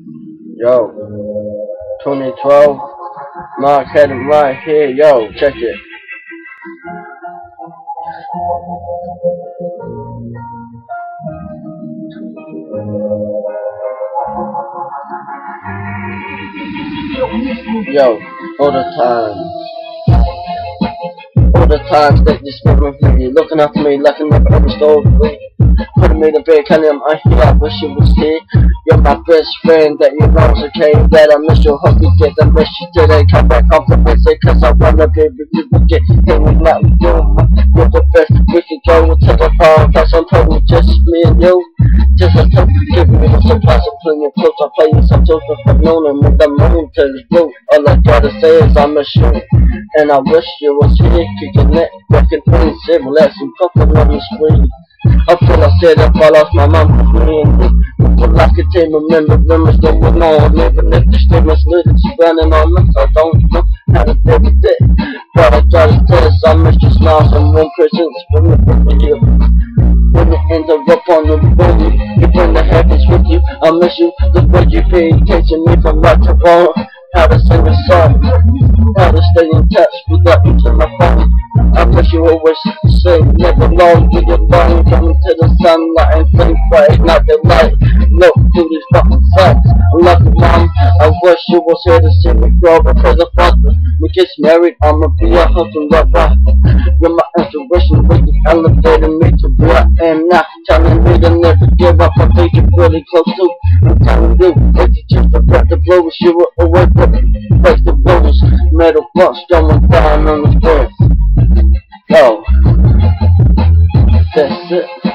Yo, 2012, Mark Hatton right here. Yo, check it. Yo, all the time. Times that you spent with me, looking after me like I never ever stole away. Putting me to bed, telling him I'm here, I wish you was here. You're my best friend, that you know's okay, that I miss you, hope you get, I miss you today. Come back home to visit, cause I wanna be with you again. Hey, we not doing you're the best, we can go to the bar, got some trouble, just me and you. Just a token, give me the supplies, I'm playing close, I'm playing some token for noon, and with the moon till it's blue. All I gotta say is I miss you, and I wish you was here, kicking it, working things, relaxing, comfort on the screen. I feel I said I lost my mom for me and you. Well, I could take remember memories going on, living if the statements little, running on me, I don't know how to with it. But I to tell us I miss your smiles and one presence from the of you. When it ends up on the boom, you bring the you. I miss you, the way you pay attention me from right to wrong. How to sing a song, how to stay in touch without you to my phone. I wish you always say never long with your body coming to the sunlight and think bright not the light. Look through these fucking sights. I love you, mom. I wish you was here to see me grow because of father. We get married, I'ma be a husband right. You're my inspiration, you elevated me to where I am now. Telling me to never give up, Think you're really close to. I'm telling you, you just forgot the blow, you were away from me. Face the blows, metal blunts, going down on the stairs. Oh, that's it.